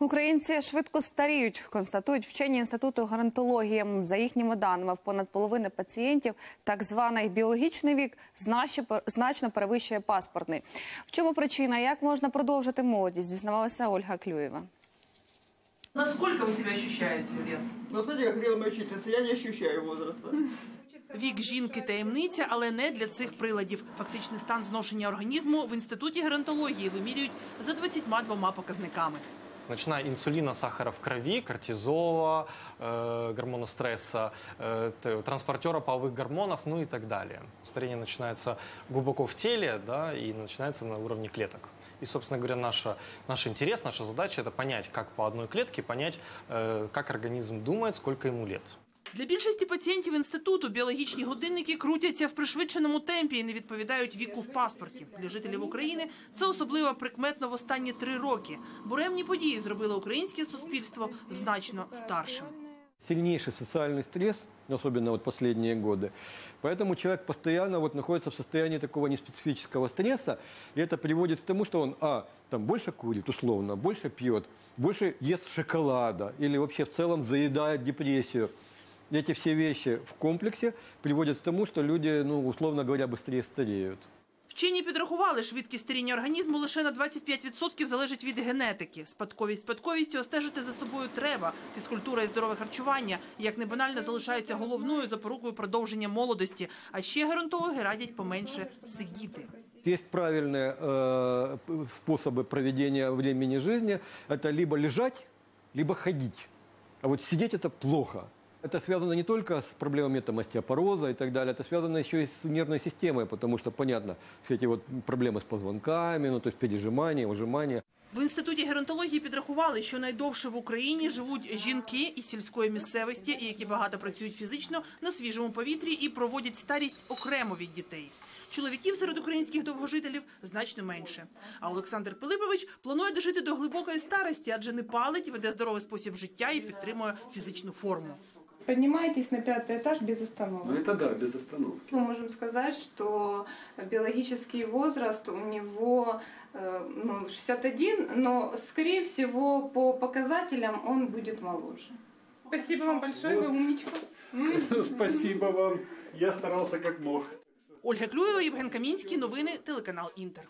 Українці швидко старіють, констатують вчені інституту геронтології. За їхніми даними, в понад половини пацієнтів так званий біологічний вік значно, перевищує паспортний. В чому причина? Як можна продовжити молодість? Дізнавалася Ольга Клюєва. Насколько вы себя ощущаете лет? Ну, знаете, как моя учительница, я не ощущаю возраста. Вік жінки таємниця, але не для цих приладів. Фактичний стан зношення організму в інституті геронтології вимірюють за 22 показниками. Начиная инсулина, сахара в крови, кортизола, э, гормона стресса, э, транспортера половых гормонов, ну и так далее. Старение начинается глубоко в теле, да, и начинается на уровне клеток. И, собственно говоря, наша, наш интерес, наша задача – это понять, как по одной клетке, понять, э, как организм думает, сколько ему лет. Для більшості пацієнтів інституту біологічні годинники крутяться в пришвидшеному темпі і не відповідають віку в паспорті. Для жителів України це особливо прикметно в останні три роки. Буремні події зробили українське суспільство значно старшим. сильнейший социальный стресс, особенно вот последние годы. Поэтому человек постоянно вот находится в состоянии такого неспецифического стресса, и это приводит к тому, что он, а, там больше курит, условно, больше пьет, больше ест шоколада или вообще в целом заедает депрессию. Эти все вещи в комплексе приводят к тому, что люди, ну, условно говоря, быстрее стареют. Вчені підрахували, швидкість старіння організму лише на 25% залежить від генетики. Спадковість спадковістю остежити за собою треба. Фізкультура і здорове харчування, як не банально, залишаються головною запорукою продовження молодості. А ще геронтологи радять поменше сидіти. Есть правильные э, п- способы проведения времени жизни. Это либо лежать, либо ходить. А вот сидеть это плохо. Это связано не только с проблемами там, остеопороза и так далее, это связано еще и с нервной системой, потому что, понятно, все эти вот проблемы с позвонками, ну, то есть пережимание, ужимание. В інституті геронтології підрахували, що найдовше в Україні живуть жінки із сільської місцевості, які багато працюють фізично на свіжому повітрі і проводять старість окремо від дітей. Чоловіків серед українських довгожителів значно менше. А Олександр Пилипович планує дожити до глибокої старості, адже не палить, веде здоровий спосіб життя і підтримує фізичну форму. Поднимаетесь на пятый этаж без Ну остановок. это да, без остановки. Мы можем сказать, что биологический возраст у него э, ну, 61, но, скорее всего, по показателям он будет моложе. Спасибо вам большое, вы умничка. Спасибо вам. Я старался как мог. Ольга Клюєва, Євген Камінський. Новини телеканал Інтер.